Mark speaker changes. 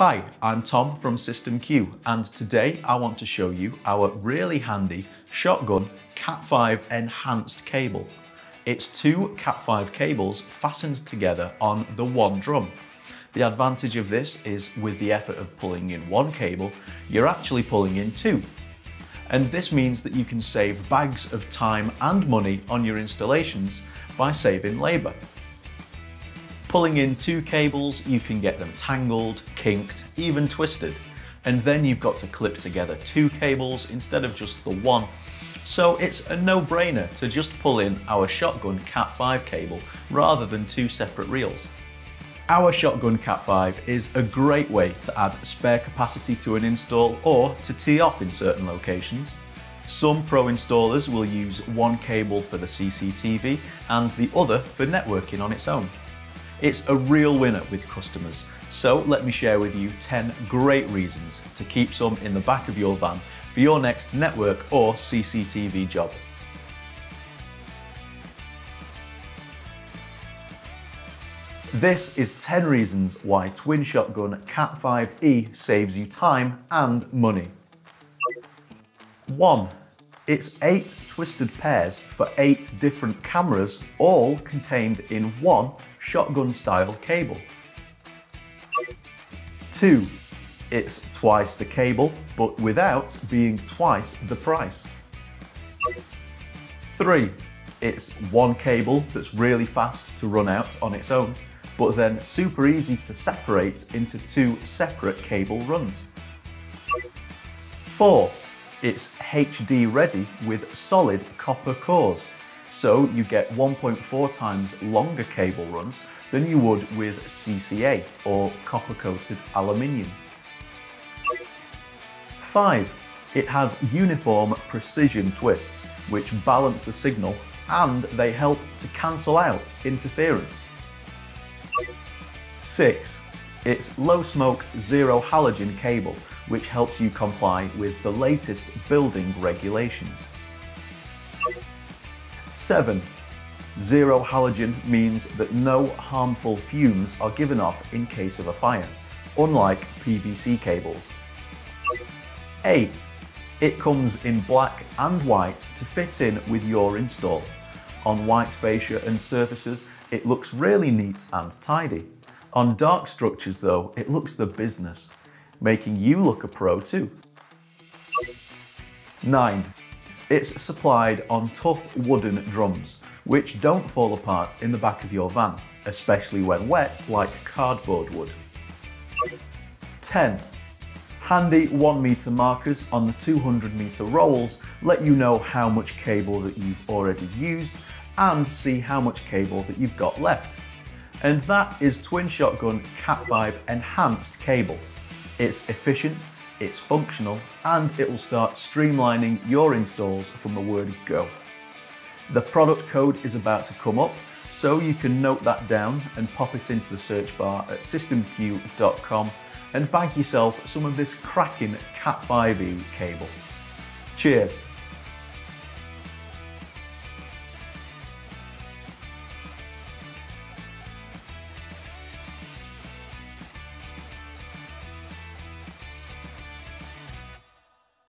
Speaker 1: Hi, I'm Tom from System Q and today I want to show you our really handy shotgun Cat5 enhanced cable. It's two Cat5 cables fastened together on the one drum. The advantage of this is with the effort of pulling in one cable, you're actually pulling in two. And this means that you can save bags of time and money on your installations by saving labour. Pulling in two cables, you can get them tangled, kinked, even twisted. And then you've got to clip together two cables instead of just the one. So it's a no-brainer to just pull in our Shotgun Cat5 cable rather than two separate reels. Our Shotgun Cat5 is a great way to add spare capacity to an install or to tee off in certain locations. Some pro installers will use one cable for the CCTV and the other for networking on its own. It's a real winner with customers. So let me share with you 10 great reasons to keep some in the back of your van for your next network or CCTV job. This is 10 reasons why Twin Shotgun Cat 5e saves you time and money. 1. It's 8 twisted pairs for 8 different cameras all contained in one shotgun style cable. 2. It's twice the cable, but without being twice the price. 3. It's one cable that's really fast to run out on its own, but then super easy to separate into two separate cable runs. 4. It's HD ready with solid copper cores, so you get 1.4 times longer cable runs than you would with CCA or copper coated aluminium. 5. It has uniform precision twists which balance the signal and they help to cancel out interference. 6. It's low smoke, zero halogen cable which helps you comply with the latest building regulations. 7. Zero halogen means that no harmful fumes are given off in case of a fire, unlike PVC cables. 8. It comes in black and white to fit in with your install. On white fascia and surfaces, it looks really neat and tidy. On dark structures though, it looks the business, making you look a pro too. 9. It's supplied on tough wooden drums, which don't fall apart in the back of your van, especially when wet like cardboard would. 10. Handy 1 meter markers on the 200 meter rolls let you know how much cable that you've already used and see how much cable that you've got left. And that is Twin Shotgun Cat 5 Enhanced Cable. It's efficient, it's functional, and it will start streamlining your installs from the word go. The product code is about to come up, so you can note that down and pop it into the search bar at systemq.com and bag yourself some of this cracking Cat5e cable. Cheers!